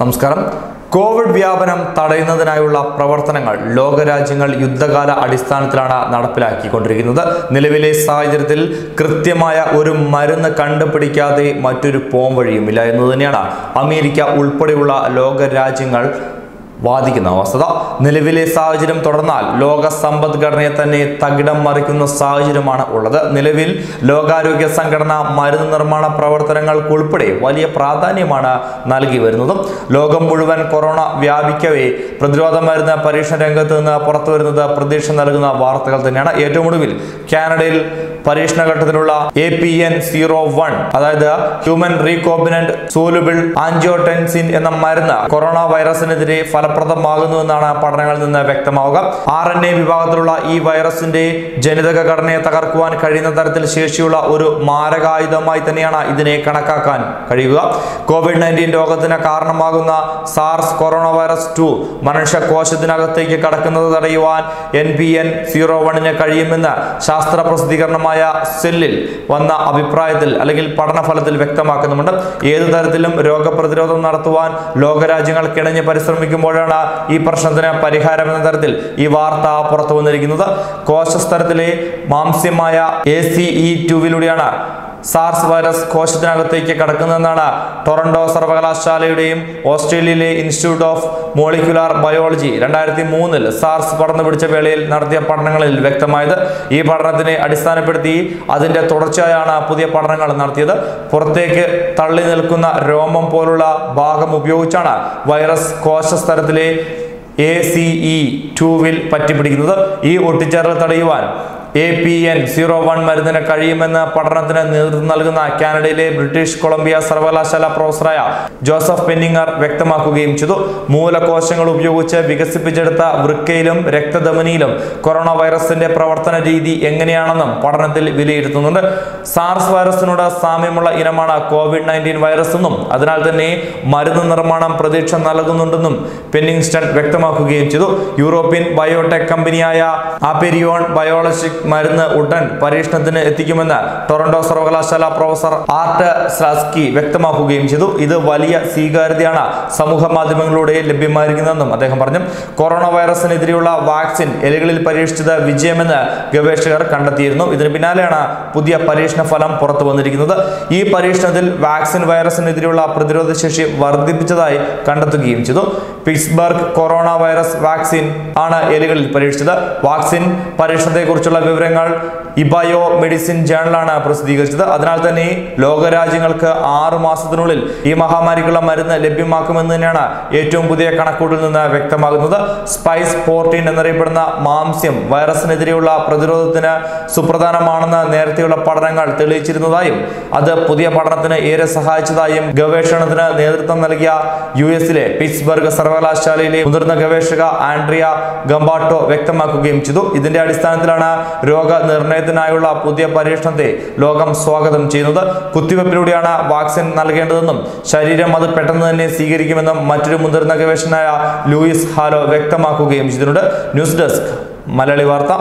നമസ്കാരം. കോവിഡ് വ്യാപനം തടയുന്നതിനായുള്ള പ്രവർത്തനങ്ങൾ ലോകരാജ്യങ്ങൾ യുദ്ധകാല അടിസ്ഥാനത്തിലാണ് നടപ്പിലാക്കിക്കൊണ്ടിരിക്കുന്നത്. നിലവിലെ സാഹചര്യത്തിൽ കൃത്യമായ ഒരു മരുന്ന് കണ്ടുപിടിക്കാതെ മറ്റൊരു പോംവഴിയുമില്ല എന്ന് തന്നെയാണ് അമേരിക്ക ഉൾപ്പെടെയുള്ള ലോകരാജ്യങ്ങൾ വാദിക്കുന്ന വസ്തുത നിലവിലെ സാഹചര്യം തുടർന്നാൽ ലോക സമ്പദ്ഘടനയെ തന്നെ തകിടം മറിക്കുന്ന സാഹചര്യമാണ് ഉള്ളത്. നിലവിൽ ലോകാരോഗ്യ സംഘടന മരുന്ന് നിർമ്മാണ പ്രവർത്തനങ്ങൾക്കുൾപ്പെടെ വലിയ പ്രാധാന്യമാണ് നൽകി വരുന്നതും. ലോകം മുഴുവൻ കൊറോണ വ്യാപിക്കവേ പ്രതിരോധ മരുന്ന് പരീക്ഷണ രംഗത്ത് നിന്ന് പുറത്തു വരുന്നത് പ്രതീക്ഷ നൽകുന്ന വാർത്തകൾ തന്നെയാണ്. ഏറ്റവും ഒടുവിൽ കാനഡയിൽ പരീക്ഷണ ഘട്ടത്തിലുള്ള A P N zero one അതായത് ഹ്യൂമൻ റീകോബിനന്റ് സോലുബിൾ ആൻജിയോടെൻസിൻ എന്ന മരുന്ന് കൊറോണ വൈറസിനെതിരെ ഫലപ്രദമാകുന്നുവെന്നാണ് പഠനങ്ങളിൽ നിന്ന് വ്യക്തമാവുക. ആർ എൻ എ വിഭാഗത്തിലുള്ള ഈ വൈറസിന്റെ ജനിതക ഘടനയെ തകർക്കുവാൻ കഴിയുന്ന തരത്തിൽ ശേഷിയുള്ള ഒരു മാരകായുധമായി തന്നെയാണ് ഇതിനെ കണക്കാക്കാൻ കഴിയുക. കോവിഡ് നയന്റീൻ രോഗത്തിന് കാരണമാകുന്ന സാർസ് കൊറോണ വൈറസ് ടു മനുഷ്യ കോശത്തിനകത്തേക്ക് കടക്കുന്നത് തടയുവാൻ എൻ പി എൻ സീറോ വണ്ണിന് കഴിയുമെന്ന് ശാസ്ത്ര പ്രസിദ്ധീകരണമായ സെല്ലിൽ വന്ന അഭിപ്രായത്തിൽ അല്ലെങ്കിൽ പഠനഫലത്തിൽ വ്യക്തമാക്കുന്നുമുണ്ട്. ഏത് തരത്തിലും രോഗപ്രതിരോധം നടത്തുവാൻ ലോകരാജ്യങ്ങൾ കിണഞ്ഞ് പരിശ്രമിക്കുമ്പോഴാണ് ഈ പ്രശ്നത്തിന് പരിഹാരം എന്ന തരത്തിൽ ഈ വാർത്ത പുറത്തു വന്നിരിക്കുന്നത് കോശസ്തരത്തിലെ മാംസ്യമായ എ സി ഇ ടുവിലൂടെയാണ് സാർസ് വൈറസ് കോശത്തിനകത്തേക്ക് കടക്കുന്നതെന്നാണ് ടൊറന്റോ സർവകലാശാലയുടെയും ഓസ്ട്രേലിയയിലെ ഇൻസ്റ്റിറ്റ്യൂട്ട് ഓഫ് മോളിക്കുലാർ ബയോളജി രണ്ടായിരത്തി മൂന്നിൽ സാർസ് പടർന്നു പിടിച്ച വേളയിൽ നടത്തിയ പഠനങ്ങളിൽ വ്യക്തമായത്. ഈ പഠനത്തിനെ അടിസ്ഥാനപ്പെടുത്തി അതിന്റെ തുടർച്ചയായാണ് പുതിയ പഠനങ്ങൾ നടത്തിയത്. പുറത്തേക്ക് തള്ളി നിൽക്കുന്ന രോമം പോലുള്ള ഭാഗം ഉപയോഗിച്ചാണ് വൈറസ് കോശസ്തരത്തിലെ എ സി ഇ ടൂവിൽ പറ്റിപ്പിടിക്കുന്നത്. ഈ ഒട്ടിച്ചേരൽ തടയുവാൻ A P N zero one മരുന്നിന് കഴിയുമെന്ന് പഠനത്തിന് നേതൃത്വം നൽകുന്ന കാനഡയിലെ ബ്രിട്ടീഷ് കൊളംബിയ സർവകലാശാല പ്രൊഫസറായ ജോസഫ് പെന്നിങ്ങർ വ്യക്തമാക്കുകയും ചെയ്തു. മൂലകോശങ്ങൾ ഉപയോഗിച്ച് വികസിപ്പിച്ചെടുത്ത വൃക്കയിലും രക്തധമനിയിലും കൊറോണ വൈറസിന്റെ പ്രവർത്തന രീതി എങ്ങനെയാണെന്നും പഠനത്തിൽ വിലയിരുത്തുന്നുണ്ട്. സാർസ് വൈറസിനോട് സാമ്യമുള്ള ഇനമാണ് കോവിഡ് നയന്റീൻ വൈറസ് എന്നും അതിനാൽ തന്നെ മരുന്ന് നിർമ്മാണം പ്രതീക്ഷ നൽകുന്നുണ്ടെന്നും പെന്നിങ്സ്റ്റൺ വ്യക്തമാക്കുകയും ചെയ്തു. യൂറോപ്യൻ ബയോടെക് കമ്പനിയായ ആപെരിയോൺ ബയോളജിക് മരുന്ന് ഉടൻ പരീക്ഷണത്തിന് എത്തിക്കുമെന്ന് ടൊറന്റോ സർവകലാശാല പ്രൊഫസർ ആർട്ട് സ്ലാസ്കി വ്യക്തമാക്കുകയും ചെയ്തു. ഇത് വലിയ സ്വീകാര്യതയാണ് സമൂഹ മാധ്യമങ്ങളിലൂടെ ലഭ്യമായിരിക്കുന്നതെന്നും അദ്ദേഹം പറഞ്ഞു. കൊറോണ വൈറസിനെതിരെയുള്ള വാക്സിൻ എലികളിൽ പരീക്ഷിച്ചത് വിജയമെന്ന് ഗവേഷകർ കണ്ടെത്തിയിരുന്നു. ഇതിന് പിന്നാലെയാണ് പുതിയ പരീക്ഷണ ഫലം പുറത്തു വന്നിരിക്കുന്നത്. ഈ പരീക്ഷണത്തിൽ വാക്സിൻ വൈറസിനെതിരെയുള്ള പ്രതിരോധ ശേഷി വർദ്ധിപ്പിച്ചതായി കണ്ടെത്തുകയും ചെയ്തു. പിറ്റ്സ്ബർഗ് കൊറോണ വൈറസ് വാക്സിൻ ആണ് എലികളിൽ പരീക്ഷിച്ചത്. വാക്സിൻ പരീക്ഷണത്തെക്കുറിച്ചുള്ള വിവരങ്ങൾ ഇബയോ മെഡിസിൻ ജേണലാണ് പ്രസിദ്ധീകരിച്ചത്. അതിനാൽ തന്നെ ലോകരാജ്യങ്ങൾക്ക് ആറ് മാസത്തിനുള്ളിൽ ഈ മഹാമാരിക്കുള്ള മരുന്ന് ലഭ്യമാക്കുമെന്ന് തന്നെയാണ് ഏറ്റവും പുതിയ കണക്കൂട്ടിൽ നിന്ന് വ്യക്തമാകുന്നത്. സ്പൈസ് ഫോർട്ടീൻ എന്നറിയപ്പെടുന്ന മാംസ്യം വൈറസിനെതിരെയുള്ള പ്രതിരോധത്തിന് സുപ്രധാനമാണെന്ന് നേരത്തെയുള്ള പഠനങ്ങൾ തെളിയിച്ചിരുന്നതായും അത് പുതിയ പഠനത്തിന് ഏറെ സഹായിച്ചതായും ഗവേഷണത്തിന് നേതൃത്വം നൽകിയ യു എസിലെ പിറ്റ്സ്ബർഗ് സർവകലാശാലയിലെ മുതിർന്ന ഗവേഷക ആൻഡ്രിയ ഗംബാട്ടോ വ്യക്തമാക്കുകയും ചെയ്തു. ഇതിന്റെ അടിസ്ഥാനത്തിലാണ് രോഗനിർണയത്തിനായുള്ള പുതിയ പരീക്ഷണത്തെ ലോകം സ്വാഗതം ചെയ്യുന്നത് കുത്തിവെപ്പിലൂടെയാണ് വാക്സിൻ നൽകേണ്ടതെന്നും ശരീരം അത് പെട്ടെന്ന് തന്നെ സ്വീകരിക്കുമെന്നും മറ്റൊരു മുതിർന്ന ഗവേഷകനായ ലൂയിസ് ഹാലോ വ്യക്തമാക്കുകയും ചെയ്തിട്ടുണ്ട്. ന്യൂസ് ഡെസ്ക് മലയാളി വാർത്ത.